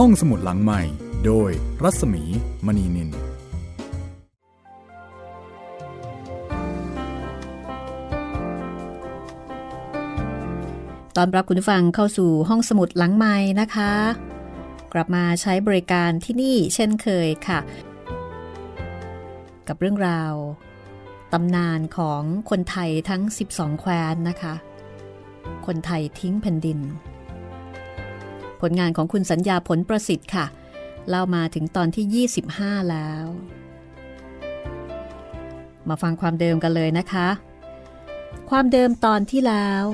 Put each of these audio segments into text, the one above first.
ห้องสมุดหลังใหม่ โดยรัศมีมณีนิน ตอนรับคุณฟังเข้าสู่ห้องสมุดหลังใหม่นะคะ กลับมาใช้บริการที่นี่เช่นเคยค่ะ กับเรื่องราวตำนานของคนไทยทั้ง 12 แคว้นนะคะ คนไทยทิ้งแผ่นดิน ลงานของคุณสัญญาผลประสิทธิ์ค่ะ เล่ามาถึงตอนที่ 25 แล้ว มาฟังความเดิมกันเลยนะคะ ความเดิมตอนที่แล้ว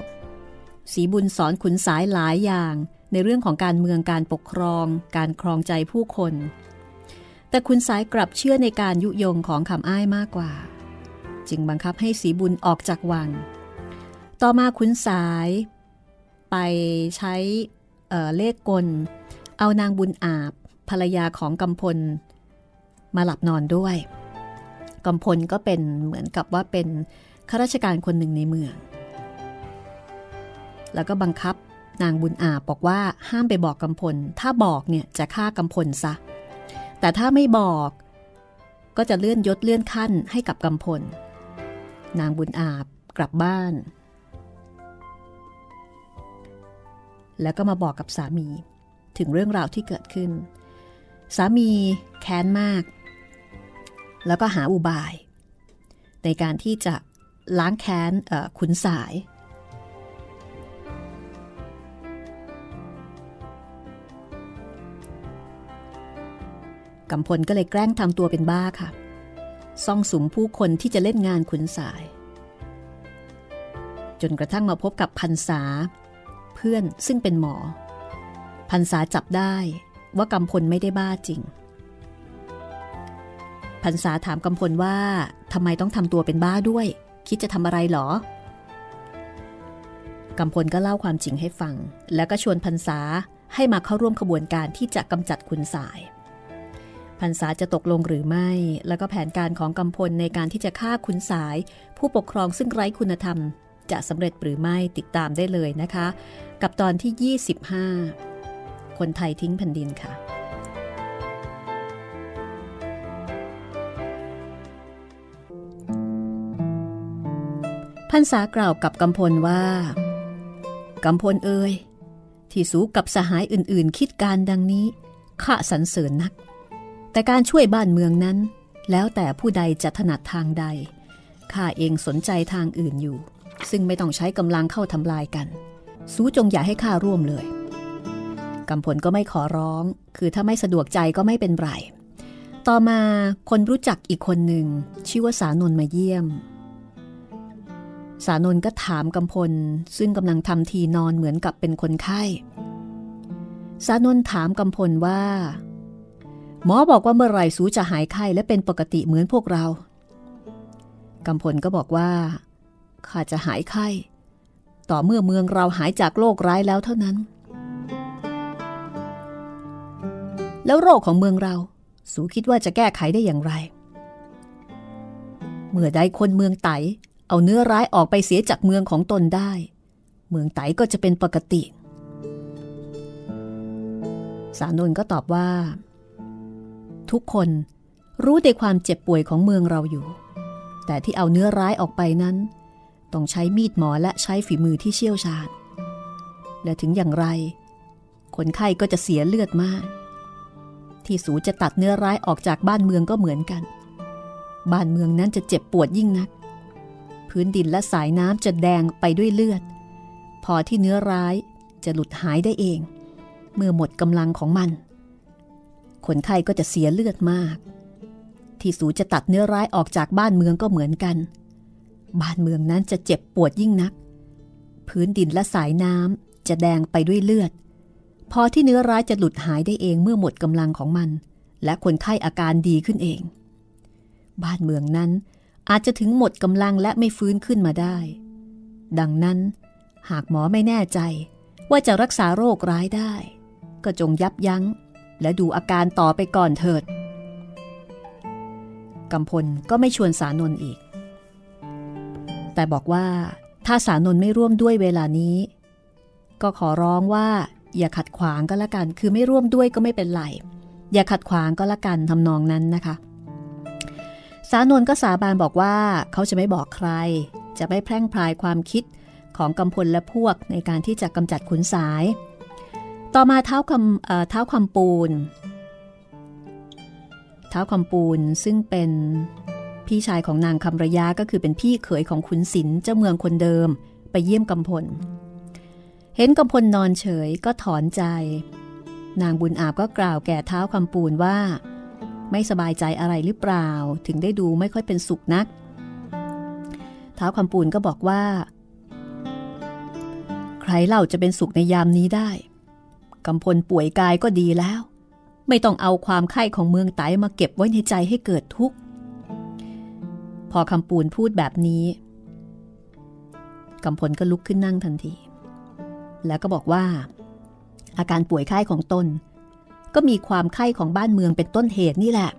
สีบุญสอนขุนสายหลายอย่างในเรื่องของการเมืองการปกครอง การครองใจผู้คน แต่คุณสายกลับเชื่อในการยุยงของคำอ้ายมากกว่า จึงบังคับให้สีบุญออกจากวัง ต่อมาขุนสาย ไปใช้ เเลขกล เอานางบุญอาบภรรยาของกำพล มาหลับนอนด้วยกำพลก็เป็นเหมือนกับว่าเป็นข้าราชการคนหนึ่งในเมือง แล้วก็บังคับนางบุญอาบบอกว่าห้ามไปบอกกำพล ถ้าบอกเนี่ยจะฆ่ากำพลซะ แต่ถ้าไม่บอกก็จะเลื่อนยศเลื่อนขั้นให้กับกำพล นางบุญอาบกลับบ้าน แล้วก็มาบอกกับสามี ถึงเรื่องราวที่เกิดขึ้น สามีแค้นมาก แล้วก็หาอุบาย ในการที่จะล้างแค้นขุนสาย กำพลก็เลยแกล้งทำตัวเป็นบ้าค่ะ ซ่องสุมผู้คนที่จะเล่นงานขุนสาย จนกระทั่งมาพบกับพันษา เพื่อนซึ่งเป็นหมอ พันษาจับได้ว่ากำพลไม่ได้บ้าจริง พันษาถามกำพลว่าทำไมต้องทำตัวเป็นบ้าด้วย คิดจะทำอะไรหรอกำพลก็เล่าความจริงให้ฟัง แล้วก็ชวนพันษาให้มาเข้าร่วมขบวนการที่จะกำจัดขุนสายพันษาจะตกลงหรือไม่ แล้วก็แผนการของกำพลในการที่จะฆ่าคุณสาย ผู้ปกครองซึ่งไร้คุณธรรม จะสำเร็จหรือไม่ติดตามได้เลยนะคะ กับตอนที่ 25 คนไทยทิ้งแผ่นดินค่ะ พันษากล่าวกับกำพลว่ากำพลเอ่ยที่สูกับสหายอื่นๆ คิดการดังนี้ข้าสรรเสริญนัก แต่การช่วยบ้านเมืองนั้น แล้วแต่ผู้ใดจะถนัดทางใดข้าเองสนใจทางอื่นอยู่ ซึ่งไม่ต้องใช้กำลังเข้าทำลายกัน สู้จงอย่าให้ข้าร่วมเลยกำพลก็ไม่ขอร้อง คือถ้าไม่สะดวกใจก็ไม่เป็นไร ต่อมาคนรู้จักอีกคนหนึ่งชื่อว่าสานนมาเยี่ยม สานนก็ถามกำพลซึ่งกำลังทำทีนอนเหมือนกับเป็นคนไข้ สานนถามกำพลว่า หมอบอกว่าเมื่อไรสูจะหายไข้และเป็นปกติเหมือนพวกเรากำพลก็บอกว่าข้าจะหายไข้ ต่อเมื่อเมืองเราหายจากโรคร้ายแล้วเท่านั้น แล้วโรคของเมืองเรา สูคิดว่าจะแก้ไขได้อย่างไร เมื่อใดคนเมืองไตเอาเนื้อร้ายออกไปเสียจากเมืองของตนได้ เมืองไตก็จะเป็นปกติ สานนก็ตอบว่า ทุกคนรู้ในความเจ็บป่วยของเมืองเราอยู่ แต่ที่เอาเนื้อร้ายออกไปนั้น ต้องใช้มีดหมอและใช้ฝีมือที่เชี่ยวชาญ และถึงอย่างไร คนไข้ก็จะเสียเลือดมาก ที่สูจะตัดเนื้อร้ายออกจากบ้านเมืองก็เหมือนกัน บ้านเมืองนั้นจะเจ็บปวดยิ่งนัก พื้นดินและสายน้ำจะแดงไปด้วยเลือด พอที่เนื้อร้ายจะหลุดหายได้เอง เมื่อหมดกำลังของมัน คนไข้ก็จะเสียเลือดมาก ที่สูจะตัดเนื้อร้ายออกจากบ้านเมืองก็เหมือนกัน บ้านเมืองนั้นจะเจ็บปวดยิ่งนัก พื้นดินและสายน้ำจะแดงไปด้วยเลือด พอที่เนื้อร้ายจะหลุดหายได้เองเมื่อหมดกำลังของมัน และคนไข้อาการดีขึ้นเอง บ้านเมืองนั้นอาจจะถึงหมดกำลังและไม่ฟื้นขึ้นมาได้ ดังนั้น หากหมอไม่แน่ใจ ว่าจะรักษาโรคร้ายได้ ก็จงยับยั้ง และดูอาการต่อไปก่อนเถิดกำพลก็ไม่ชวนสานนอีก แต่บอกว่าถ้าสานนไม่ร่วมด้วยเวลานี้ ก็ขอร้องว่า อย่าขัดขวางก็แล้วกัน คือไม่ร่วมด้วยก็ไม่เป็นไร อย่าขัดขวางก็แล้วกันทำนองนั้นนะคะ สานนก็สาบานบอกว่าเขาจะไม่บอกใคร จะไม่แพร่งพรายความคิดของกำพลและพวกในการที่จะกำจัดขุนสาย ต่อมาเท้าคำเท้าคำปูน เท้าคำปูนซึ่งเป็น พี่ชายของนางคำระยะก็คือเป็นพี่เขยของขุนศิลเจ้าเมืองคนเดิม ไปเยี่ยมกำพล เห็นกำพลนอนเฉยก็ถอนใจ นางบุญอาบก็กล่าวแก่เท้าคำปูนว่า ไม่สบายใจอะไรหรือเปล่า ถึงได้ดูไม่ค่อยเป็นสุขนัก เท้าคำปูนก็บอกว่า ใครเล่าจะเป็นสุขในยามนี้ได้กำพลป่วยกายก็ดีแล้ว ไม่ต้องเอาความไข้ของเมืองไตมาเก็บไว้ในใจให้เกิดทุกข์ พอคำปูนพูดแบบนี้กำพลก็ลุกขึ้นนั่งทันที แล้วก็บอกว่า อาการป่วยไข้ของตน ก็มีความไข้ของบ้านเมืองเป็นต้นเหตุนี่แหละ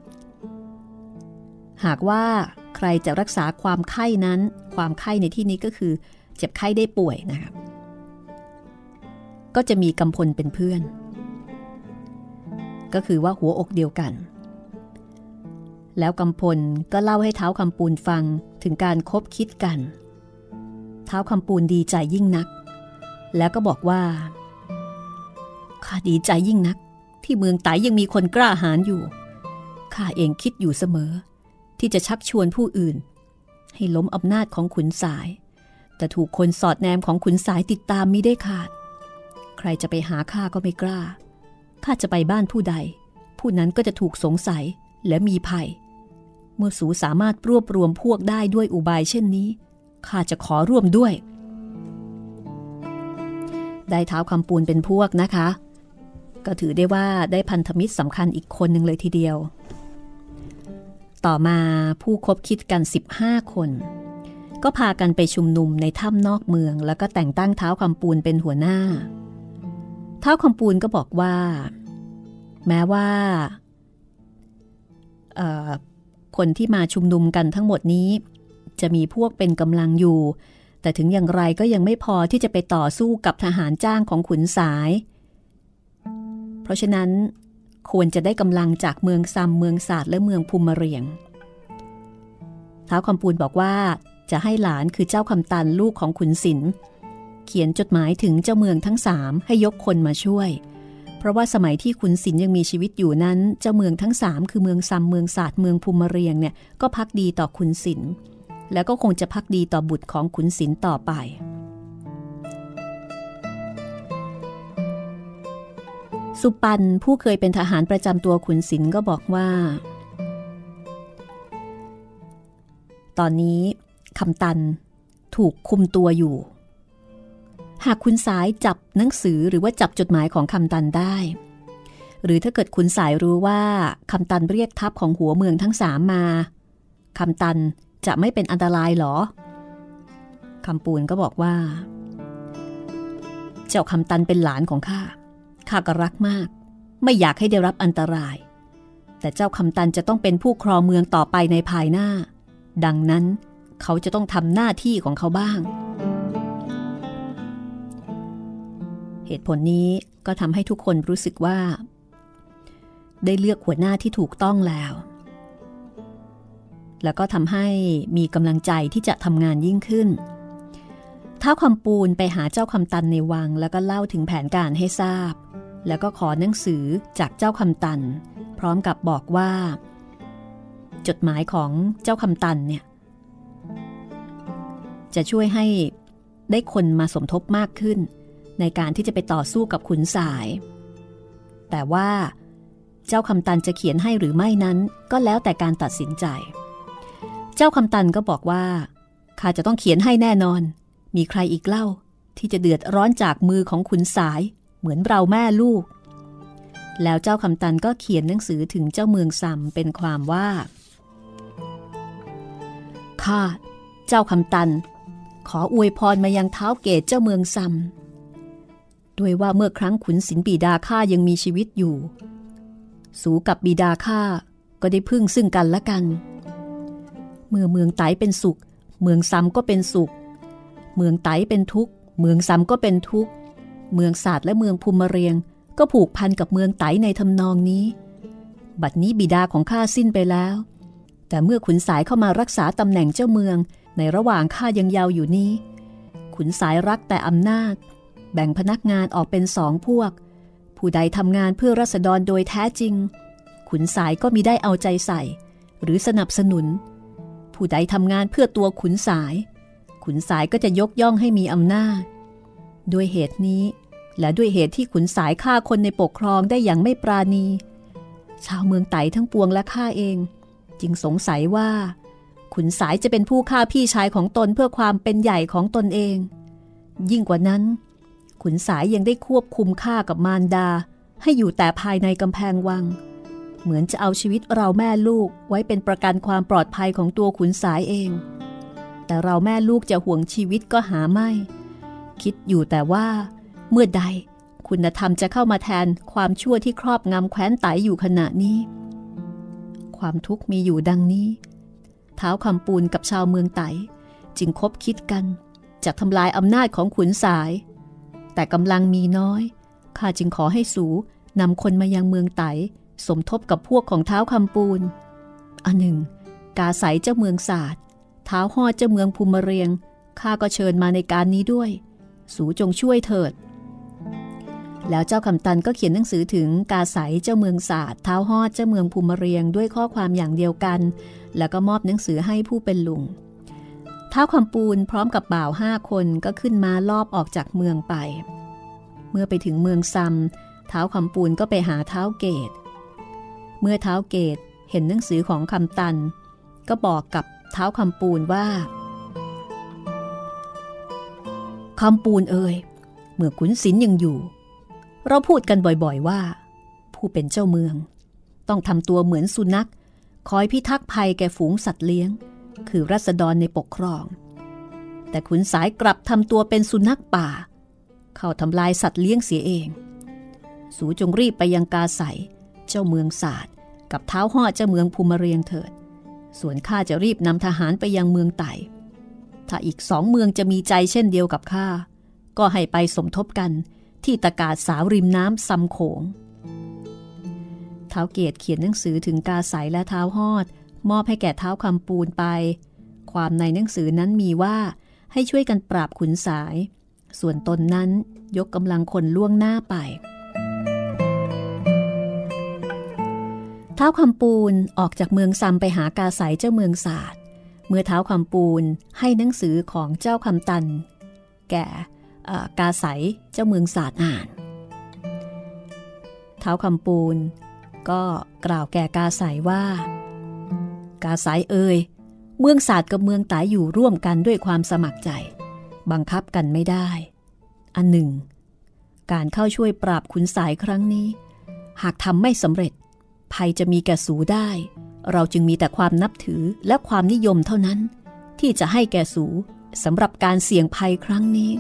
หากว่าใครจะรักษาความไข้นั้น ความไข้ในที่นี้ก็คือ เจ็บไข้ได้ป่วยนะครับก็จะมีกำพลเป็นเพื่อน ก็คือว่าหัวอกเดียวกัน แล้วกำพลก็เล่าให้เท้าคำปูนฟังถึงการคบคิดกัน เท้าคำปูนดีใจยิ่งนัก แล้วก็บอกว่าข้าดีใจยิ่งนัก ที่เมืองไตยังมีคนกล้าหาญอยู่ข้าเองคิดอยู่เสมอ ที่จะชักชวนผู้อื่น ให้ล้มอำนาจของขุนสาย แต่ถูกคนสอดแนมของขุนสายติดตามมิได้ขาด ใครจะไปหาข้าก็ไม่กล้าข้าจะไปบ้านผู้ใด ผู้นั้นก็จะถูกสงสัย และมีภัย เมื่อสูสามารถรวบรวมพวกได้ด้วยอุบายเช่นนี้ข้าจะขอร่วมด้วย ได้เท้าคำปูนเป็นพวกนะคะ ก็ถือได้ว่าได้พันธมิตรสำคัญอีกคนหนึ่งเลยทีเดียว ต่อมาผู้คบคิดกัน 15 คน ก็พากันไปชุมนุมในถ้ำนอกเมือง แล้วก็แต่งตั้งเท้าคำปูนเป็นหัวหน้า เท้าคำปูนก็บอกว่า แม้ว่า คนที่มาชุมนุมกันทั้งหมดนี้ จะมีพวกเป็นกำลังอยู่ แต่ถึงอย่างไรก็ยังไม่พอที่จะไปต่อสู้กับทหารจ้างของขุนสาย เพราะฉะนั้นควรจะได้กำลังจากเมืองซัมเมืองศาสตร์และเมืองภูมิเรียงท้าวคำปูนบอกว่าจะให้หลานคือเจ้าคำตันลูกของขุนศิลเขียนจดหมายถึงเจ้าเมืองทั้งสามให้ยกคนมาช่วย เพราะว่าสมัยที่ขุนศิลยังมีชีวิตอยู่นั้น เจ้าเมืองทั้งสามคือเมืองซัมเมืองศาสตร์เมืองภูมิเรียงเนี่ยก็พักดีต่อขุนศิลแล้วก็คงจะพักดีต่อบุตรของขุนศิลต่อไป สุปันผู้เคยเป็นทหารประจำตัวขุนศิลก็บอกว่า ตอนนี้คำตันถูกคุมตัวอยู่ หากคุณสายจับหนังสือหรือว่าจับจดหมายของคำตันได้ หรือถ้าเกิดคุณสายรู้ว่าคำตันเรียกทัพของหัวเมืองทั้งสามมาคำตันจะไม่เป็นอันตรายหรอคำปูนก็บอกว่า เจ้าคำตันเป็นหลานของข้าข้าก็รักมาก ไม่อยากให้ได้รับอันตราย แต่เจ้าคำตันจะต้องเป็นผู้ครองเมืองต่อไปในภายหน้า ดังนั้นเขาจะต้องทำหน้าที่ของเขาบ้าง เหตุผลนี้ก็ทำให้ทุกคนรู้สึกว่า ได้เลือกหัวหน้าที่ถูกต้องแล้ว แล้วก็ทำให้มีกำลังใจที่จะทำงานยิ่งขึ้นท้าคำปูนไปหาเจ้าคำตันในวัง แล้วก็เล่าถึงแผนการให้ทราบ แล้วก็ขอหนังสือจากเจ้าคำตัน พร้อมกับบอกว่า จดหมายของเจ้าคำตันเนี่ย จะช่วยให้ได้คนมาสมทบมากขึ้น ในการที่จะไปต่อสู้กับขุนสาย แต่ว่าเจ้าคำตันจะเขียนให้หรือไม่นั้นก็แล้วแต่การตัดสินใจ เจ้าคำตันก็บอกว่าข้าจะต้องเขียนให้แน่นอน มีใครอีกเล่าที่จะเดือดร้อนจากมือของขุนสายเหมือนเราแม่ลูก แล้วเจ้าคำตันก็เขียนหนังสือถึงเจ้าเมืองซัมเป็นความว่าข้าเจ้าคำตัน ขออวยพรมายังเท้าเกตเจ้าเมืองซัม ด้วยว่าเมื่อครั้งขุนศิลปีดาข้ายังมีชีวิตอยู่ สูกับบิดาข้าก็ได้พึ่งซึ่งกันและกัน เมื่อเมืองไตเป็นสุข เมืองซ้ำก็เป็นสุข เมืองไตเป็นทุกข์ เมืองซ้ำก็เป็นทุกข์ เมืองศาสตร์และเมืองภูมิเรียง ก็ผูกพันกับเมืองไตในทำนองนี้ บัดนี้บิดาของข้าสิ้นไปแล้ว แต่เมื่อขุนสายเข้ามารักษาตำแหน่งเจ้าเมืองในระหว่างข้ายังเยาวอยู่นี้ ขุนสายรักแต่อำนาจ แบ่งพนักงานออกเป็นสองพวก ผู้ใดทำงานเพื่อรัษฎรโดยแท้จริง ขุนสายก็มีได้เอาใจใส่ หรือสนับสนุน ผู้ใดทำงานเพื่อตัวขุนสาย ขุนสายก็จะยกย่องให้มีอำนาจ ด้วยเหตุนี้ และด้วยเหตุที่ขุนสายฆ่าคนในปกครองได้อย่างไม่ปราณี ชาวเมืองไต่ทั้งปวงและข้าเอง จึงสงสัยว่า ขุนสายจะเป็นผู้ฆ่าพี่ชายของตนเพื่อความเป็นใหญ่ของตนเองยิ่งกว่านั้น ขุนสายยังได้ควบคุมฆ่ากับมารดา ให้อยู่แต่ภายในกำแพงวัง เหมือนจะเอาชีวิตเราแม่ลูกไว้เป็นประกันความปลอดภัยของตัวขุนสายเอง แต่เราแม่ลูกจะห่วงชีวิตก็หาไม่ คิดอยู่แต่ว่า เมื่อใดคุณธรรมจะเข้ามาแทนความชั่วที่ครอบงำแคว้นไตอยู่ขณะนี้ ความทุกข์มีอยู่ดังนี้เท้าวคำปูนกับชาวเมืองไต จึงคบคิดกันจะทำลายอำนาจของขุนสาย แต่กำลังมีน้อย ข้าจึงขอให้สูนำคนมายังเมืองไต สมทบกับพวกของเท้าคำปูน อันหนึ่ง กาใสเจ้าเมืองศาสตร์เท้าหอดเจ้าเมืองภูมิเรียง ข้าก็เชิญมาในการนี้ด้วย สูจงช่วยเถิด แล้วเจ้าคำตันก็เขียนหนังสือถึงกาใสเจ้าเมืองศาสตร์เท้าหอดเจ้าเมืองภูมิเรียงด้วยข้อความอย่างเดียวกัน แล้วก็มอบหนังสือให้ผู้เป็นลุง ท้าวคำปูนพร้อมกับบ่าวห้าคนก็ขึ้นมาลอบออกจากเมืองไป เมื่อไปถึงเมืองซัมท้าวคำปูนก็ไปหาเท้าเกต เมื่อเท้าเกตเห็นหนังสือของคำตัน ก็บอกกับเท้าคำปูนว่าคำปูนเอ่ยเมื่อขุนศิลยังอยู่ เราพูดกันบ่อยๆว่า ผู้เป็นเจ้าเมือง ต้องทำตัวเหมือนสุนัข คอยพิทักษ์ภัยแก่ฝูงสัตว์เลี้ยง คือรัษฎรในปกครอง แต่ขุนสายกลับทำตัวเป็นสุนัขป่า เข้าทำลายสัตว์เลี้ยงเสียเอง สูจงรีบไปยังกาใสเจ้าเมืองศาสตร์กับเท้าห่อเจ้าเมืองภูมิเรียงเถิด ส่วนข้าจะรีบนำทหารไปยังเมืองไต่ถ้าอีกสองเมืองจะมีใจเช่นเดียวกับข้า ก็ให้ไปสมทบกันที่ตะกาศสาวริมน้ำซำโขงเท้าเกตเขียนหนังสือถึงกาใสและเท้าหอด มอบให้แก่เท้าคำปูนไป ความในหนังสือนั้นมีว่าให้ช่วยกันปราบขุนสาย ส่วนตนนั้นยกกำลังคนล่วงหน้าไป เท้าคำปูนออกจากเมืองซัมไปหากาใสเจ้าเมืองศาสตร์ เมื่อเท้าคำปูนให้หนังสือของเจ้าคำตัน แก่กาใสเจ้าเมืองศาสตร์อ่าน เท้าคำปูนก็กล่าวแก่กาสายว่า กาสายเอ่ยเมืองศาสตร์กับเมืองตายอยู่ร่วมกันด้วยความสมัครใจ บังคับกันไม่ได้ อันหนึ่ง การเข้าช่วยปราบขุนสายครั้งนี้ หากทำไม่สำเร็จ ภัยจะมีแก่สูได้ เราจึงมีแต่ความนับถือและความนิยมเท่านั้น ที่จะให้แก่สูสำหรับการเสี่ยงภัยครั้งนี้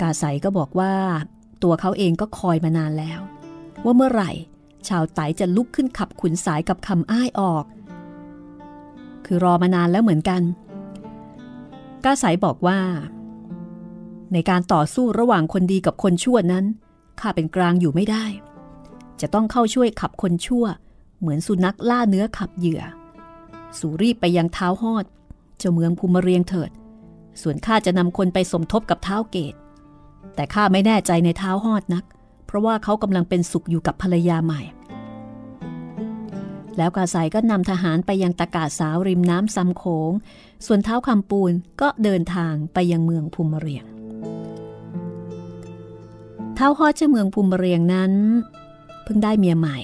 กาสายก็บอกว่า ตัวเขาเองก็คอยมานานแล้ว ว่าเมื่อไหร่ ชาวไตจะลุกขึ้นขับขุนสายกับคำอ้ายออก คือรอมานานแล้วเหมือนกันก้าสายบอกว่า ในการต่อสู้ระหว่างคนดีกับคนชั่วนั้นข้าเป็นกลางอยู่ไม่ได้ จะต้องเข้าช่วยขับคนชั่ว เหมือนสุนัขล่าเนื้อขับเหยื่อ สูรีบไปยังเท้าหอด เจ้าเมืองภูมิเรียงเถิด ส่วนข้าจะนำคนไปสมทบกับเท้าเกต แต่ข้าไม่แน่ใจในเท้าหอดนัก เพราะว่าเขากำลังเป็นสุขอยู่กับภรรยาใหม่ แล้วกาสายก็นำทหารไปยังตะกาสาวริมน้ำซำโขง ส่วนเท้าคำปูนก็เดินทางไปยังเมืองภูมิเรียง เท้าฮอดเจ้าเมืองภูมิเรียงนั้น เพิ่งได้เมียใหม่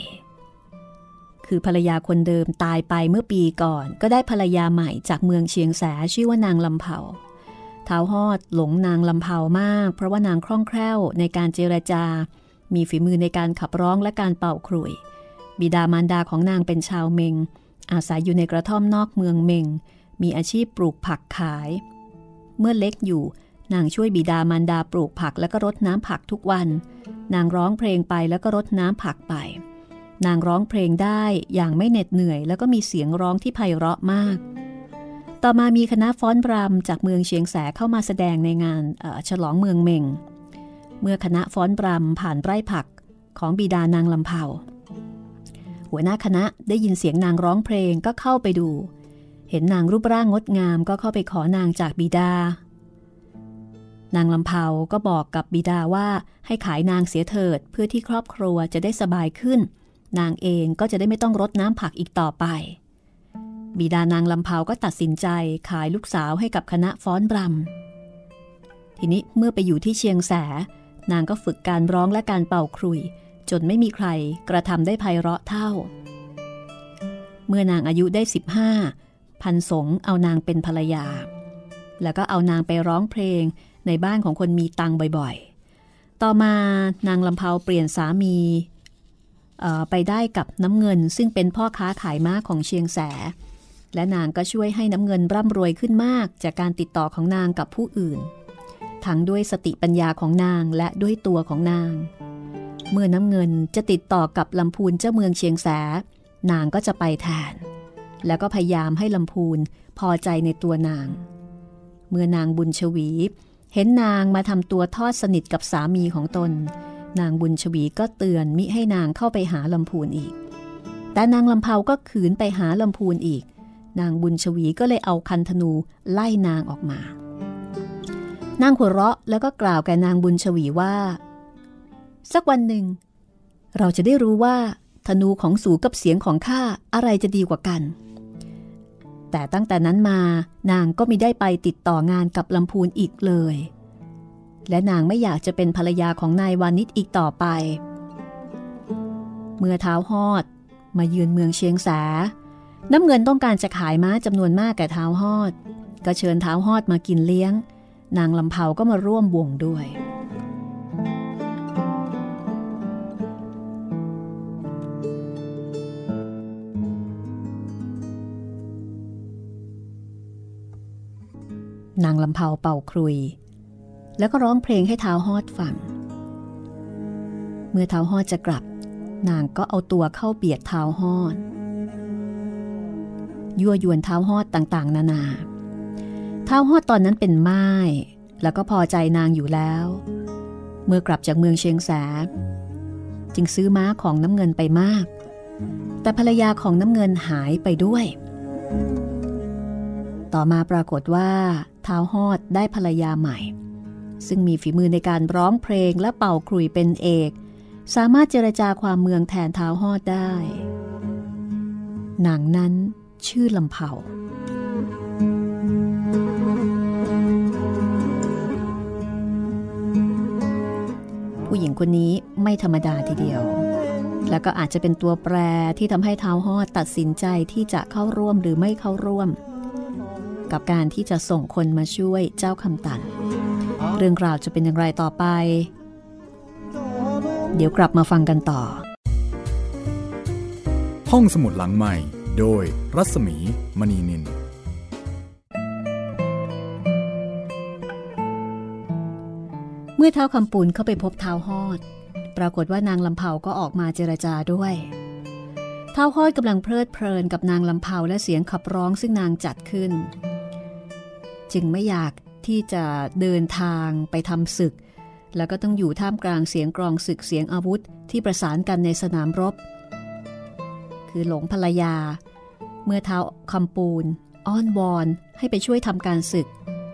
คือภรรยาคนเดิมตายไปเมื่อปีก่อน ก็ได้ภรรยาใหม่จากเมืองเชียงแสชื่อว่านางลำเผาเท้าฮอดหลงนางลำเผามาก เพราะว่านางคล่องแคล่วในการเจรจา มีฝีมือในการขับร้องและการเป่าขลุ่ยบิดามารดาของนางเป็นชาวเมง อาศัยอยู่ในกระท่อมนอกเมืองเมง มีอาชีพปลูกผักขาย เมื่อเล็กอยู่ นางช่วยบิดามารดาปลูกผักแล้วก็รดน้ำผักทุกวัน นางร้องเพลงไปแล้วก็รดน้ำผักไป นางร้องเพลงได้อย่างไม่เหน็ดเหนื่อย แล้วก็มีเสียงร้องที่ไพเราะมากต่อมามีคณะฟ้อนรำจากเมืองเชียงแสเข้ามาแสดงในงานฉลองเมืองเมง เมื่อคณะฟ้อนรำผ่านไร่ผักของบิดานางลำเผาหัวหน้าคณะได้ยินเสียงนางร้องเพลงก็เข้าไปดู เห็นนางรูปร่างงดงามก็เข้าไปขอนางจากบิดา นางลำเผาก็บอกกับบิดาว่าให้ขายนางเสียเถิดเพื่อที่ครอบครัวจะได้สบายขึ้น นางเองก็จะได้ไม่ต้องรดน้ำผักอีกต่อไป บิดานางลำเผาก็ตัดสินใจขายลูกสาวให้กับคณะฟ้อนบรำทีนี้เมื่อไปอยู่ที่เชียงแส นางก็ฝึกการร้องและการเป่าครุย จนไม่มีใครกระทำได้ไพเราะเท่า เมื่อนางอายุได้ 15 พันสงเอานางเป็นภรรยา แล้วก็เอานางไปร้องเพลงในบ้านของคนมีตังบ่อยๆ ต่อมานางลำเพาเปลี่ยนสามีไปได้กับน้ำเงินซึ่งเป็นพ่อค้าขายม้าของเชียงแส และนางก็ช่วยให้น้ำเงินร่ำรวยขึ้นมากจากการติดต่อของนางกับผู้อื่น ทั้งด้วยสติปัญญาของนางและด้วยตัวของนาง เมื่อน้ำเงินจะติดต่อกับลำพูนเจ้าเมืองเชียงแส นางก็จะไปแทน แล้วก็พยายามให้ลำพูนพอใจในตัวนาง เมื่อนางบุญชวี เห็นนางมาทำตัวทอดสนิทกับสามีของตน นางบุญชวีก็เตือนมิให้นางเข้าไปหาลำพูนอีก แต่นางลำเพาก็ขืนไปหาลำพูนอีก นางบุญชวีก็เลยเอาคันธนูไล่นางออกมา นางหัวเราะแล้วก็กล่าวแก่นางบุญชวีว่า สักวันหนึ่ง เราจะได้รู้ว่า ธนูของสูกับเสียงของข้าอะไรจะดีกว่ากัน แต่ตั้งแต่นั้นมานางก็ไม่ได้ไปติดต่องานกับลำพูนอีกเลย และนางไม่อยากจะเป็นภรรยาของนายวานิชอีกต่อไป เมื่อเท้าหอดมายืนเมืองเชียงแสน้ำเงินต้องการจะขายม้าจำนวนมากแก่เท้าหอด ก็เชิญเท้าหอดมากินเลี้ยง นางลำเผาก็มาร่วมวงด้วย นางลำเพาเป่าครุย แล้วก็ร้องเพลงให้เท้าฮอดฟัง เมื่อเท้าฮอดจะกลับ นางก็เอาตัวเข้าเบียดเท้าฮอดยั่วยวนเท้าฮอดต่างๆ นานาเท้าฮอดตอนนั้นเป็นไม้แล้วก็พอใจนางอยู่แล้ว เมื่อกลับจากเมืองเชียงแสนจึงซื้อม้าของน้ำเงินไปมาก แต่ภรรยาของน้ำเงินหายไปด้วย ต่อมาปรากฏว่าท้าฮอดได้ภรรยาใหม่ ซึ่งมีฝีมือในการร้องเพลงและเป่าครุยเป็นเอก สามารถเจรจาความเมืองแทนท้าฮอดได้นางนั้นชื่อลำเผา ผู้หญิงคนนี้ไม่ธรรมดาทีเดียว แล้วก็อาจจะเป็นตัวแปรที่ทำให้ท้าวฮอดตัดสินใจที่จะเข้าร่วมหรือไม่เข้าร่วม กับการที่จะส่งคนมาช่วยเจ้าคำตัน เรื่องราวจะเป็นอย่างไรต่อไป เดี๋ยวกลับมาฟังกันต่อ ห้องสมุดหลังใหม่ โดยรัศมีมณีนิน มื่อเท้าคำปูนเข้าไปพบเท้าฮอด ปรากฏว่านางลำเผาก็ออกมาเจรจาด้วยเท้าฮอดกำลังเพลิดเพลินกับนางลำเผาและเสียงขับร้องซึ่งนางจัดขึ้น จึงไม่อยากที่จะเดินทางไปทำศึก แล้วก็ต้องอยู่ท่ามกลางเสียงกรองศึกเสียงอาวุธที่ประสานกันในสนามรบ คือหลงภรรยา เมื่อเท้าคำปูน อ้อนวอนให้ไปช่วยทำการศึก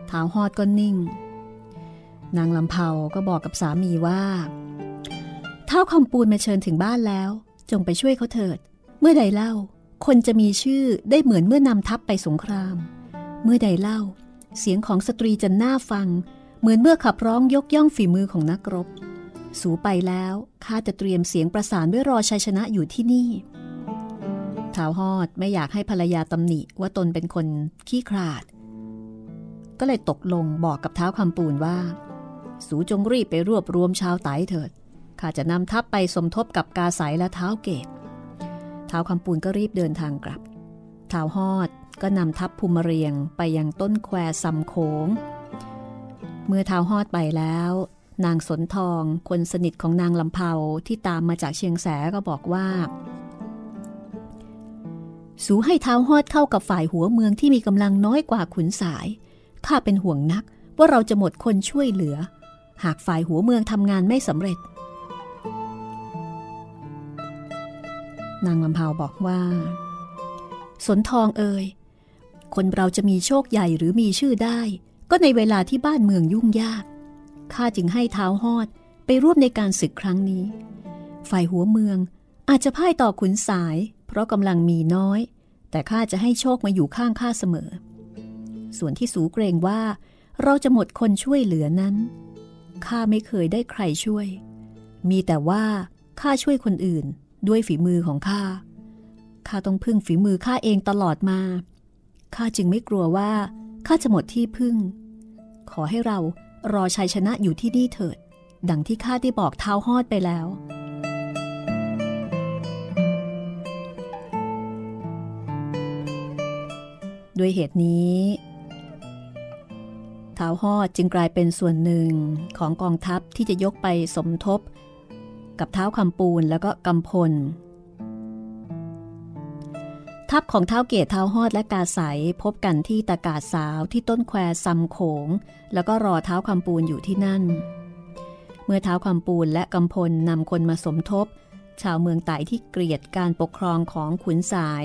เท้าฮอดก็นิ่ง นางลำเผาก็บอกกับสามีว่า เท้าคำปูนมาเชิญถึงบ้านแล้ว จงไปช่วยเขาเถิด เมื่อใดเล่า คนจะมีชื่อได้เหมือนเมื่อนำทัพไปสงคราม เมื่อใดเล่า เสียงของสตรีจะน่าฟัง เหมือนเมื่อขับร้องยกย่องฝีมือของนักรบ สูไปแล้วข้าจะเตรียมเสียงประสานไว้รอชัยชนะอยู่ที่นี่ท้าวฮอดไม่อยากให้ภรรยาตำหนิว่าตนเป็นคนขี้ขลาด ก็เลยตกลงบอกกับเท้าคำปูนว่า สูจงรีบไปรวบรวมชาวไตเถิด ข้าจะนำทัพไปสมทบกับกาสายและเท้าเกตเท้าคำปูนก็รีบเดินทางกลับเท้าฮอดก็นำทัพภูมิเรียงไปยังต้นแควซำโขง เมื่อเท้าหอดไปแล้ว นางสนทองคนสนิทของนางลำเผาที่ตามมาจากเชียงแสก็บอกว่าสูให้เท้าหอดเข้ากับฝ่ายหัวเมืองที่มีกำลังน้อยกว่าขุนสาย ข้าเป็นห่วงนักว่าเราจะหมดคนช่วยเหลือ หากฝ่ายหัวเมืองทำงานไม่สำเร็จ นางลำพาวบอกว่า สนทองเอ่ยคนเราจะมีโชคใหญ่หรือมีชื่อได้ ก็ในเวลาที่บ้านเมืองยุ่งยากข้าจึงให้เท้าหอดไปร่วมในการศึกครั้งนี้ ฝ่ายหัวเมืองอาจจะพ่ายต่อขุนสาย เพราะกำลังมีน้อย แต่ข้าจะให้โชคมาอยู่ข้างข้าเสมอ ส่วนที่สูเกรงว่า เราจะหมดคนช่วยเหลือนั้น ข้าไม่เคยได้ใครช่วย มีแต่ว่าข้าช่วยคนอื่นด้วยฝีมือของข้า ข้าต้องพึ่งฝีมือข้าเองตลอดมา ข้าจึงไม่กลัวว่าข้าจะหมดที่พึ่ง ขอให้เรารอชัยชนะอยู่ที่นี่เถิด ดังที่ข้าได้บอกเท้าหอดไปแล้ว ด้วยเหตุนี้ เท้าหอดจึงกลายเป็นส่วนหนึ่งของกองทัพที่จะยกไปสมทบ กับเท้าคำปูนแล้วก็กำพล ทัพของเท้าเกตเท้าหอดและกาสายพบกันที่ตะกาศสาวที่ต้นแควซำโขง แล้วก็รอเท้าคำปูนอยู่ที่นั่น เมื่อเท้าคำปูนและกำพลนำคนมาสมทบ ชาวเมืองไต่ที่เกลียดการปกครองของขุนสาย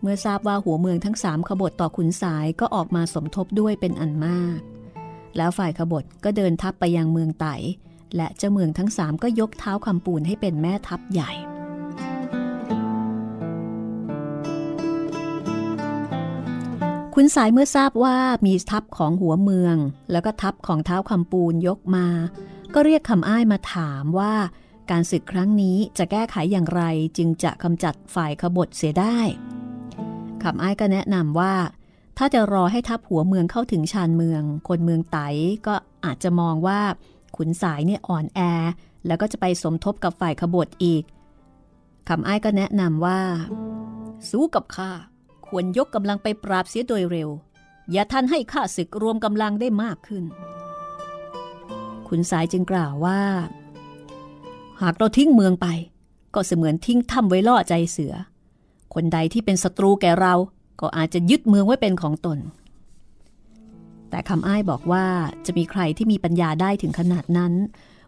เมื่อทราบว่าหัวเมืองทั้งสามขบฏต่อขุนสายก็ออกมาสมทบด้วยเป็นอันมาก แล้วฝ่ายขบฏก็เดินทัพไปยังเมืองไต และเจ้าเมืองทั้งสามก็ยกเท้าคำปูนให้เป็นแม่ทัพใหญ่ขุนสายเมื่อทราบว่ามีทัพของหัวเมือง แล้วก็ทัพของเท้าคำปูนยกมา ก็เรียกคำอ้ายมาถามว่าการศึกครั้งนี้จะแก้ไขอย่างไรจึงจะกำจัดฝ่ายขบฏเสียได้คำอ้ายก็แนะนำว่า ถ้าจะรอให้ทัพหัวเมืองเข้าถึงชานเมือง คนเมืองไตก็อาจจะมองว่าขุนสายเนี่ยอ่อนแอ แล้วก็จะไปสมทบกับฝ่ายขบฏอีกคำอ้ายก็แนะนำว่า สู้กับข้าควรยกกำลังไปปราบเสียโดยเร็ว อย่าท่านให้ข้าศึกรวมกำลังได้มากขึ้น ขุนสายจึงกล่าวว่า หากเราทิ้งเมืองไป ก็เสมือนทิ้งถ้ำไว้ล่อใจเสือ คนใดที่เป็นศัตรูแก่เรา ก็อาจจะยึดเมืองไว้เป็นของตน แต่คำอ้ายบอกว่าจะมีใครที่มีปัญญาได้ถึงขนาดนั้น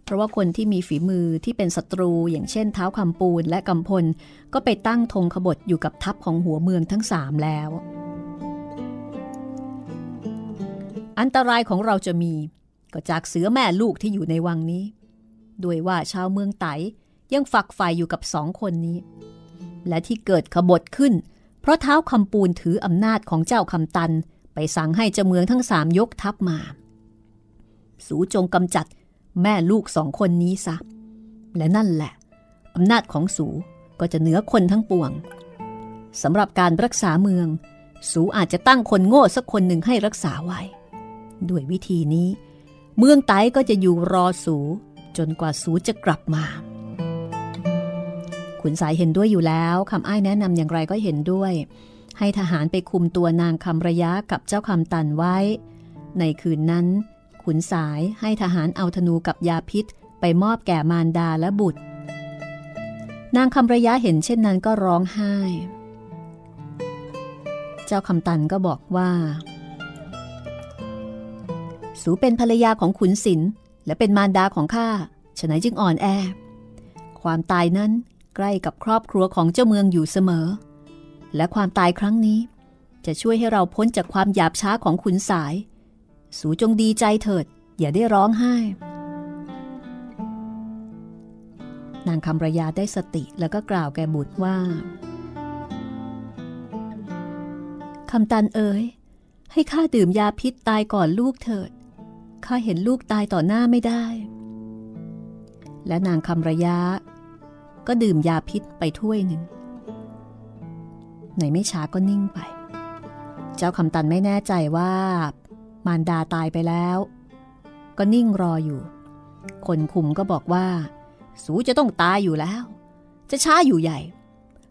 เพราะว่าคนที่มีฝีมือที่เป็นศัตรู อย่างเช่นเท้าคำปูนและกำพล ก็ไปตั้งธงขบฏอยู่กับทัพของหัวเมืองทั้งสามแล้ว อันตรายของเราจะมีก็จากเสือแม่ลูกที่อยู่ในวังนี้ ด้วยว่าชาวเมืองไตยังฝักใฝ่อยู่กับสองคนนี้ และที่เกิดขบฏขึ้น เพราะเท้าคำปูนถืออำนาจของเจ้าคำตัน ไปสั่งให้เจ้าเมืองทั้งสามยกทัพมา สูจงกำจัดแม่ลูกสองคนนี้ซะ และนั่นแหละอำนาจของสูก็จะเหนือคนทั้งปวงสำหรับการรักษาเมือง สูอาจจะตั้งคนโง่สักคนหนึ่งให้รักษาไว้ ด้วยวิธีนี้ เมืองไต้ก็จะอยู่รอสูจนกว่าสูจะกลับมา ขุนสายเห็นด้วยอยู่แล้วคำอ้ายแนะนำอย่างไรก็เห็นด้วย ให้ทหารไปคุมตัวนางคำระยะกับเจ้าคำตันไว้ ในคืนนั้น ขุนสายให้ทหารเอาธนูกับยาพิษ ไปมอบแก่มารดาและบุตร นางคำระยะเห็นเช่นนั้นก็ร้องไห้ เจ้าคำตันก็บอกว่า สูเป็นภรรยาของขุนศิลและเป็นมารดาของข้าฉะนั้นจึงอ่อนแอความตายนั้น ใกล้กับครอบครัวของเจ้าเมืองอยู่เสมอ และความตายครั้งนี้ จะช่วยให้เราพ้นจากความหยาบช้าของขุนสาย สูจงดีใจเถิด อย่าได้ร้องไห้ นางคำระยาได้สติแล้วก็กล่าวแก่บุตรว่าคำตันเอ๋ยให้ข้าดื่มยาพิษตายก่อนลูกเถิดข้าเห็นลูกตายต่อหน้าไม่ได้ และนางคำระยะ ก็ดื่มยาพิษไปถ้วยหนึ่ง ในไม่ช้าก็นิ่งไป เจ้าคำตันไม่แน่ใจว่ามารดาตายไปแล้ว ก็นิ่งรออยู่ คนคุมก็บอกว่า สูจะต้องตายอยู่แล้ว จะช้าอยู่ใหญ่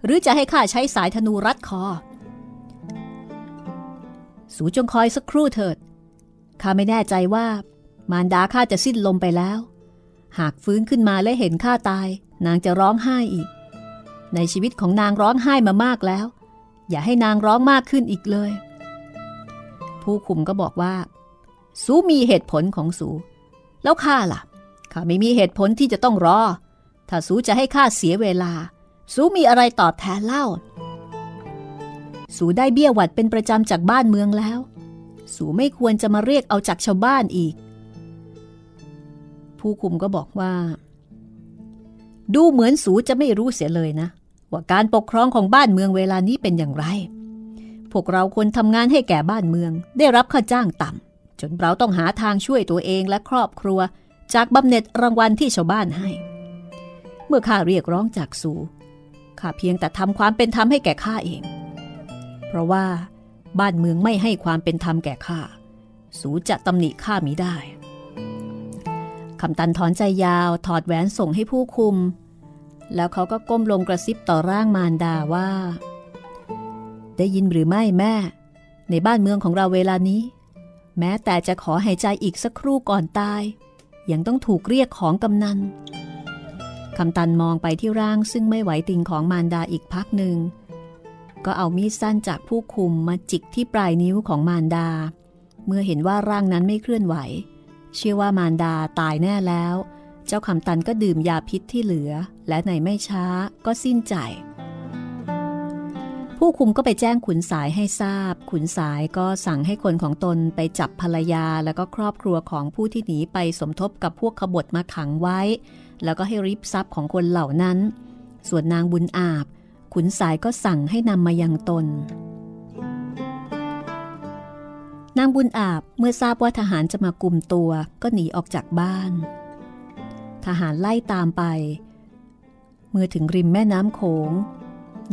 หรือจะให้ข้าใช้สายธนูรัดคอ สูจงคอยสักครู่เถิดข้าไม่แน่ใจว่ามารดาข้าจะสิ้นลมไปแล้ว หากฟื้นขึ้นมาและเห็นข้าตาย นางจะร้องไห้อีก ในชีวิตของนางร้องไห้มามากแล้ว อย่าให้นางร้องมากขึ้นอีกเลย ผู้คุมก็บอกว่า สูมีเหตุผลของสู แล้วข้าล่ะข้าไม่มีเหตุผลที่จะต้องรอ ถ้าสูจะให้ข้าเสียเวลา สูมีอะไรตอบแทนเล่า สูได้เบี้ยหวัดเป็นประจำจากบ้านเมืองแล้ว สูไม่ควรจะมาเรียกเอาจากชาวบ้านอีก ผู้คุมก็บอกว่า ดูเหมือนสูจะไม่รู้เสียเลยนะ ว่าการปกครองของบ้านเมืองเวลานี้เป็นอย่างไร พวกเราควรทำงานให้แก่บ้านเมือง ได้รับค่าจ้างต่ำจนเราต้องหาทางช่วยตัวเองและครอบครัว จากบำเหน็จรางวัลที่ชาวบ้านให้ เมื่อข้าเรียกร้องจากสูข้าเพียงแต่ทำความเป็นธรรมให้แก่ข้าเอง เพราะว่าบ้านเมืองไม่ให้ความเป็นธรรมแก่ข้า สูจะตำหนิข้ามิได้ คำตันถอนใจยาวถอดแหวนส่งให้ผู้คุม แล้วเขาก็ก้มลงกระซิบต่อร่างมารดาว่า ได้ยินหรือไม่แม่ ในบ้านเมืองของเราเวลานี้ แม้แต่จะขอหายใจอีกสักครู่ก่อนตาย ยังต้องถูกเรียกของกำนันคำตันมองไปที่ร่างซึ่งไม่ไหวติงของมารดาอีกพักหนึ่ง ก็เอามีดสั้นจากผู้คุมมาจิกที่ปลายนิ้วของมารดา เมื่อเห็นว่าร่างนั้นไม่เคลื่อนไหว เชื่อว่ามารดาตายแน่แล้ว เจ้าคำตันก็ดื่มยาพิษที่เหลือ และในไม่ช้าก็สิ้นใจ ผู้คุมก็ไปแจ้งขุนสายให้ทราบ ขุนสายก็สั่งให้คนของตนไปจับภรรยาแล้วก็ครอบครัวของผู้ที่หนีไปสมทบกับพวกขบฏมาขังไว้ แล้วก็ให้ริบทรัพย์ของคนเหล่านั้น ส่วนนางบุญอาบ ขุนสายก็สั่งให้นำมายังตน นางบุญอาบเมื่อทราบว่าทหารจะมากุมตัวก็หนีออกจากบ้าน ทหารไล่ตามไป เมื่อถึงริมแม่น้ำโขง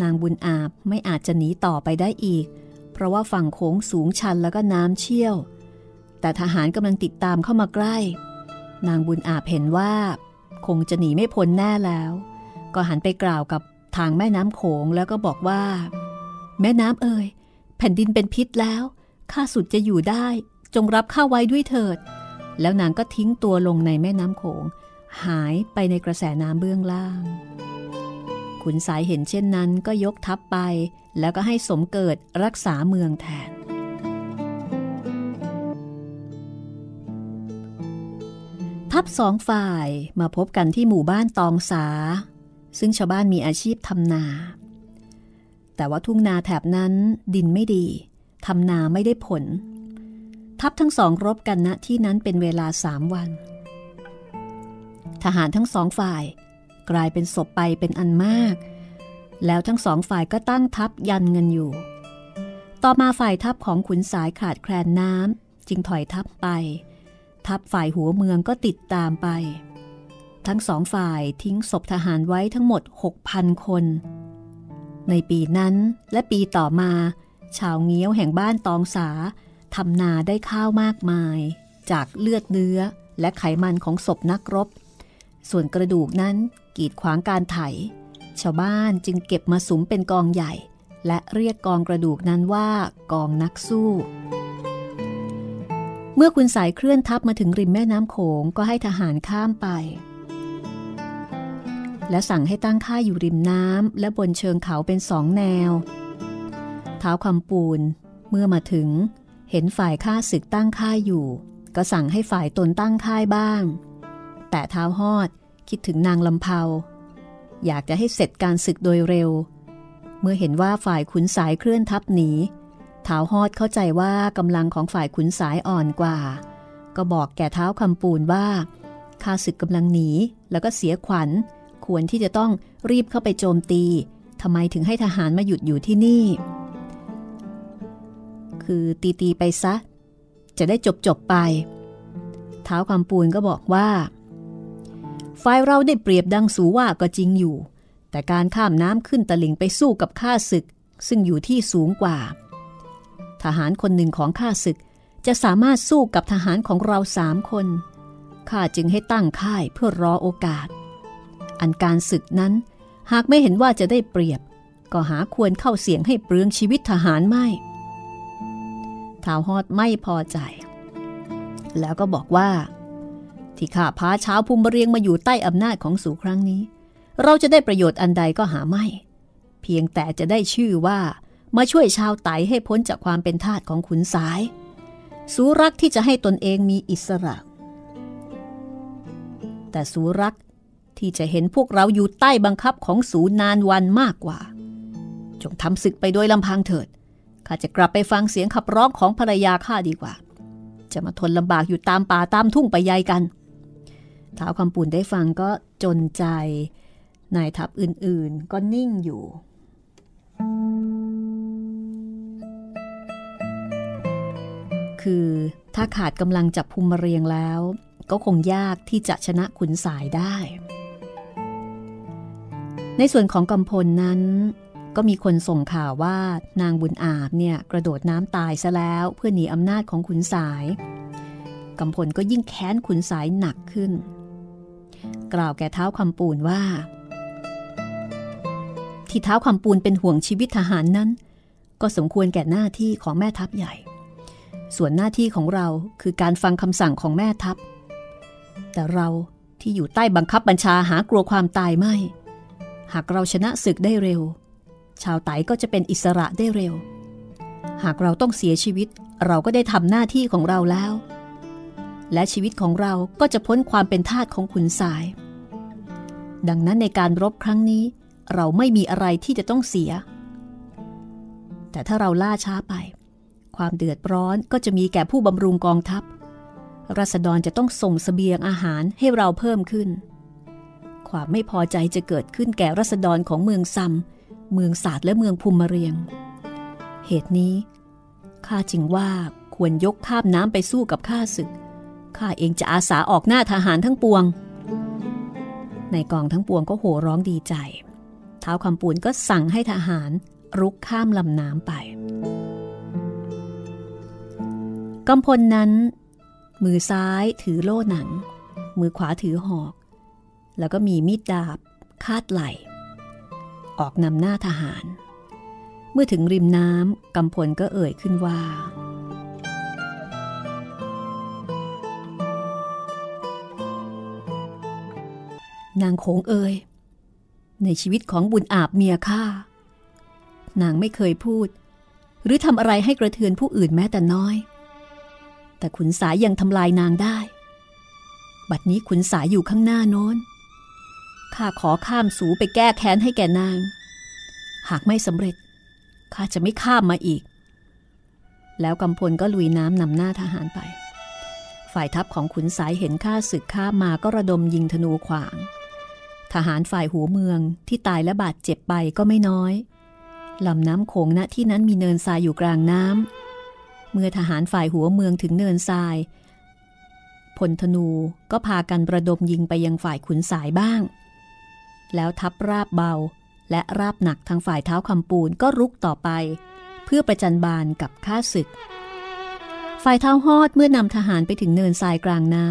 นางบุญอาบไม่อาจจะหนีต่อไปได้อีก เพราะว่าฝั่งโขงสูงชันแล้วก็น้ำเชี่ยว แต่ทหารกำลังติดตามเข้ามาใกล้ นางบุญอาบเห็นว่า คงจะหนีไม่พ้นแน่แล้ว ก็หันไปกล่าวกับทางแม่น้ำโขงแล้วก็บอกว่า แม่น้ำเอ่ยแผ่นดินเป็นพิษแล้ว ข้าสุดจะอยู่ได้จงรับข้าไว้ด้วยเถิด แล้วนางก็ทิ้งตัวลงในแม่น้ำโขง หายไปในกระแสน้ำเบื้องล่าง ขุนสายเห็นเช่นนั้นก็ยกทัพไป แล้วก็ให้สมเกิดรักษาเมืองแทน ทัพสองฝ่ายมาพบกันที่หมู่บ้านตองสา ซึ่งชาวบ้านมีอาชีพทำนา แต่ว่าทุ่งนาแถบนั้นดินไม่ดี ทำนาไม่ได้ผล ทัพทั้งสองรบกันณที่นั้นเป็นเวลาสามวัน ทหารทั้งสองฝ่าย กลายเป็นศพไปเป็นอันมาก แล้วทั้งสองฝ่ายก็ตั้งทัพยันเงินอยู่ ต่อมาฝ่ายทัพของขุนสายขาดแคลนน้ำจึงถอยทัพไป ทัพฝ่ายหัวเมืองก็ติดตามไป ทั้งสองฝ่ายทิ้งศพทหารไว้ทั้งหมด 6,000 คน ในปีนั้นและปีต่อมา ชาวเงี้ยวแห่งบ้านตองสาทำนาได้ข้าวมากมาย จากเลือดเนื้อและไขมันของศพนักรบ ส่วนกระดูกนั้นกีดขวางการไถ ชาวบ้านจึงเก็บมาสุมเป็นกองใหญ่ และเรียกกองกระดูกนั้นว่ากองนักสู้ เมื่อคุณสายเคลื่อนทัพมาถึงริมแม่น้ำโขงก็ให้ทหารข้ามไป และสั่งให้ตั้งค่ายอยู่ริมน้ำและบนเชิงเขาเป็นสองแนว ท้าคำปูน เมื่อมาถึง เห็นฝ่ายข้าศึกตั้งค่ายอยู่ ก็สั่งให้ฝ่ายตนตั้งค่ายบ้าง แต่เท้าหอดคิดถึงนางลำเพาอยากจะให้เสร็จการศึกโดยเร็ว เมื่อเห็นว่าฝ่ายขุนสายเคลื่อนทัพหนีเท้าหอดเข้าใจว่ากำลังของฝ่ายขุนสายอ่อนกว่า ก็บอกแก่เท้าคำปูนว่าข้าศึกกำลังหนีแล้วก็เสียขวัญ ควรที่จะต้องรีบเข้าไปโจมตีทำไมถึงให้ทหารมาหยุดอยู่ที่นี่ คือตีตีไปซะ จะได้จบจบไป เท้าคำปูนก็บอกว่า ฝ่ายเราได้เปรียบดังสูว่าก็จริงอยู่ แต่การข้ามน้ำขึ้นตะลิงไปสู้กับข้าศึก ซึ่งอยู่ที่สูงกว่า ทหารคนหนึ่งของข้าศึกจะสามารถสู้กับทหารของเราสามคน ข้าจึงให้ตั้งค่ายเพื่อรอโอกาส อันการศึกนั้น หากไม่เห็นว่าจะได้เปรียบ ก็หาควรเข้าเสี่ยงให้เปลืองชีวิตทหารไม่ ท้าวฮอดไม่พอใจ แล้วก็บอกว่า ที่ข้าพาชาวภูมิเรียงมาอยู่ใต้อำนาจของสู่ครั้งนี้ เราจะได้ประโยชน์อันใดก็หาไม่ เพียงแต่จะได้ชื่อว่ามาช่วยชาวไตให้พ้นจากความเป็นทาสของขุนสาย สูรักที่จะให้ตนเองมีอิสระ แต่สูรักที่จะเห็นพวกเราอยู่ใต้บังคับของสูนานวันมากกว่า จงทำศึกไปโดยลำพังเถิด ข้าจะกลับไปฟังเสียงขับร้องของภรรยาข้าดีกว่า จะมาทนลำบากอยู่ตามป่าตามทุ่งไปใยกันท้าวคำปุ่นได้ฟังก็จนใจ นายทัพอื่นๆก็นิ่งอยู่ คือถ้าขาดกำลังจับภูมิเรียงแล้ว ก็คงยากที่จะชนะขุนสายได้ ในส่วนของกำพลนั้น ก็มีคนส่งข่าวว่านางบุญอาบเนี่ยกระโดดน้ำตายซะแล้วเพื่อหนีอำนาจของขุนสายกำพลก็ยิ่งแค้นขุนสายหนักขึ้น กล่าวแก่เท้าคำปูนว่า ที่เท้าคำปูนเป็นห่วงชีวิตทหารนั้น ก็สมควรแก่หน้าที่ของแม่ทัพใหญ่ ส่วนหน้าที่ของเราคือการฟังคำสั่งของแม่ทัพ แต่เราที่อยู่ใต้บังคับบัญชาหากลัวความตายไม่ หากเราชนะศึกได้เร็ว ชาวไตก็จะเป็นอิสระได้เร็ว หากเราต้องเสียชีวิตเราก็ได้ทำหน้าที่ของเราแล้ว และชีวิตของเราก็จะพ้นความเป็นทาสของขุนสาย ดังนั้นในการรบครั้งนี้เราไม่มีอะไรที่จะต้องเสีย แต่ถ้าเราล่าช้าไป ความเดือดร้อนก็จะมีแก่ผู้บำรุงกองทัพรัษฎรจะต้องส่งสเสบียงอาหารให้เราเพิ่มขึ้น ความไม่พอใจจะเกิดขึ้นแก่รัษฎรของเมืองซัม เมืองศาสตร์และเมืองภูมิมเรียง เหตุนี้ข้าจึงว่าควรยกข้ามน้ำไปสู้กับข้าศึกข้าเองจะอาสาออกหน้าทหารทั้งปวง ในกองทั้งปวงก็โห่ร้องดีใจ เท้าคำปูนก็สั่งให้ทหารรุกข้ามลำน้ำไปกำพลนั้น มือซ้ายถือโล่หนัง มือขวาถือหอก แล้วก็มีมีดดาบคาดไหล ออกนำหน้าทหาร เมื่อถึงริมน้ำกำพลก็เอ่ยขึ้นว่า นางโขงเอ่ยในชีวิตของบุญอาบเมียข้านางไม่เคยพูด หรือทำอะไรให้กระเทือนผู้อื่นแม้แต่น้อย แต่ขุนสายยังทำลายนางได้ บัดนี้ขุนสายอยู่ข้างหน้าโน้น ข้าขอข้ามสูไปแก้แค้นให้แก่นาง หากไม่สำเร็จข้าจะไม่ข้ามมาอีก แล้วกำพลก็ลุยน้ำนำหน้าทหารไป ฝ่ายทัพของขุนสายเห็นข้าศึกข้ามาก็ระดมยิงธนูขวาง ทหารฝ่ายหัวเมืองที่ตายและบาดเจ็บไปก็ไม่น้อยลำน้ำโขงณที่นั้นมีเนินทรายอยู่กลางน้ำ เมื่อทหารฝ่ายหัวเมืองถึงเนินทรายพลธนูก็พากันประดมยิงไปยังฝ่ายขุนสายบ้าง แล้วทัพราบเบา และราบหนักทางฝ่ายเท้าคำปูนก็รุกต่อไป เพื่อประจันบานกับข้าศึก ฝ่ายเท้าฮอดเมื่อนำทหารไปถึงเนินทรายกลางน้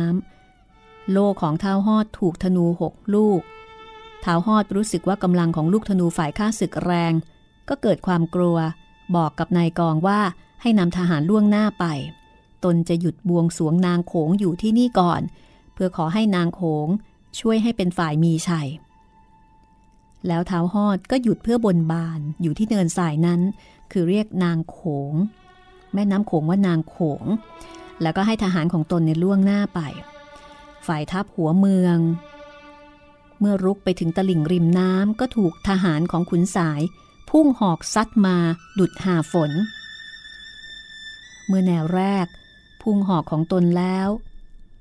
ำโลของเท้าฮอดถูกธนูหกลูกเท้าวฮอดรู้สึกว่ากำลังของลูกธนูฝ่ายข้าศึกแรง ก็เกิดความกลัว บอกกับนายกองว่าให้นำทหารล่วงหน้าไป ตนจะหยุดบวงสวงนางโขงอยู่ที่นี่ก่อน เพื่อขอให้นางโขงช่วยให้เป็นฝ่ายมีชัย แล้วเท้าฮอดก็หยุดเพื่อบนบานอยู่ที่เนินสายนั้น คือเรียกนางโขง แม่น้ำโขงว่านางโขง แล้วก็ให้ทหารของตนในล่วงหน้าไป ฝ่ายทัพหัวเมือง เมื่อรุกไปถึงตลิ่งริมน้ำก็ถูกทหารของขุนสาย พุ่งหอกซัดมาดุดหาฝน เมื่อแนวแรก พุ่งหอกของตนแล้ว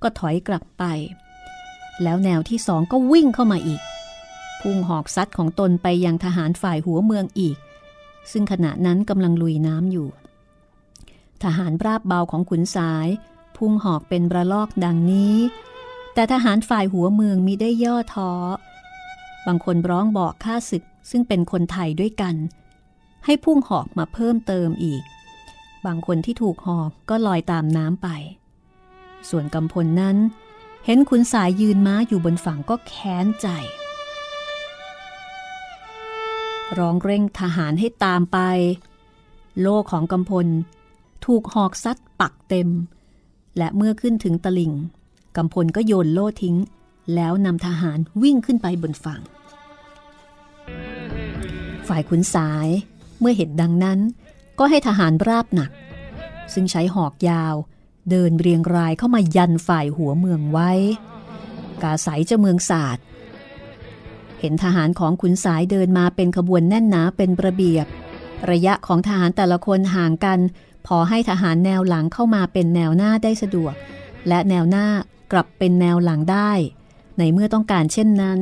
ก็ถอยกลับไป แล้วแนวที่สองก็วิ่งเข้ามาอีก พุ่งหอกซัดของตนไปยังทหารฝ่ายหัวเมืองอีก ซึ่งขณะนั้นกำลังลุยน้ำอยู่ ทหารราบเบาของขุนสาย พุ่งหอกเป็นระลอกดังนี้ แต่ทหารฝ่ายหัวเมืองมีได้ย่อท้อ บางคนร้องบอกข้าศึกซึ่งเป็นคนไทยด้วยกัน ให้พุ่งหอกมาเพิ่มเติมอีก บางคนที่ถูกหอกก็ลอยตามน้ำไป ส่วนกำพลนั้น เห็นขุนสายยืนม้าอยู่บนฝั่งก็แค้นใจ ร้องเร่งทหารให้ตามไป โลของกำพล ถูกหอกซัดปักเต็ม และเมื่อขึ้นถึงตลิ่งกำพลก็โยนโล่ทิ้ง แล้วนำทหารวิ่งขึ้นไปบนฝั่ง ฝ่ายขุนสายเมื่อเห็นดังนั้น ก็ให้ทหารราบหนัก ซึ่งใช้หอกยาว เดินเรียงรายเข้ามายันฝ่ายหัวเมืองไว้ กาสายจะเมืองศาสตร์ เห็นทหารของขุนสายเดินมาเป็นขบวนแน่นหนาเป็นระเบียบ ระยะของทหารแต่ละคนห่างกัน พอให้ทหารแนวหลังเข้ามาเป็นแนวหน้าได้สะดวก และแนวหน้ากลับเป็นแนวหลังได้ ในเมื่อต้องการเช่นนั้น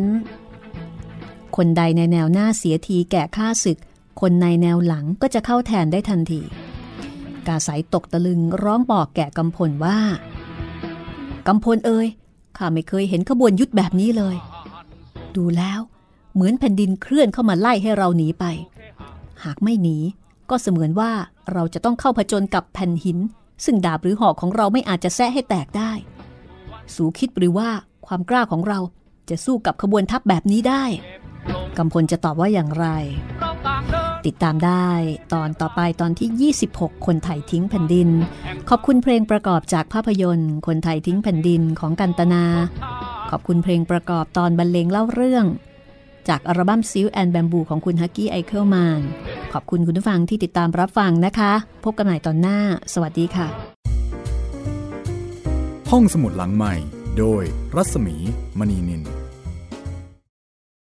คนใดในแนวหน้าเสียทีแก่ข้าศึก คนในแนวหลังก็จะเข้าแทนได้ทันที กาสายตกตะลึงร้องบอกแก่กำพลว่ากำพลเอ่ยข้าไม่เคยเห็นขบวนยุทธแบบนี้เลย ดูแล้ว เหมือนแผ่นดินเคลื่อนเข้ามาไล่ให้เราหนีไป หากไม่หนีก็เสมือนว่าเราจะต้องเข้าผจญกับแผ่นหิน ซึ่งดาบหรือหอกของเราไม่อาจจะแซะให้แตกได้ สูคิดหรือว่าความกล้าของเราจะสู้กับขบวนทัพแบบนี้ได้กำพลจะตอบว่าอย่างไร ติดตามได้ตอนต่อไปตอนที่ 26 คนไทยทิ้งแผ่นดิน ขอบคุณเพลงประกอบจากภาพยนตร์ คนไทยทิ้งแผ่นดินของกันตนา ขอบคุณเพลงประกอบตอนบรรเลงเล่าเรื่อง จากอัลบั้มซิลแอนแบมบูของคุณฮักกี้ไอเคิลแมนขอบคุณคุณผู้ฟังที่ติดตามรับฟังนะคะ พบกันใหม่ตอนหน้า สวัสดีค่ะ ห้องสมุดหลังใหม่ โดยรัศมีมณีนิน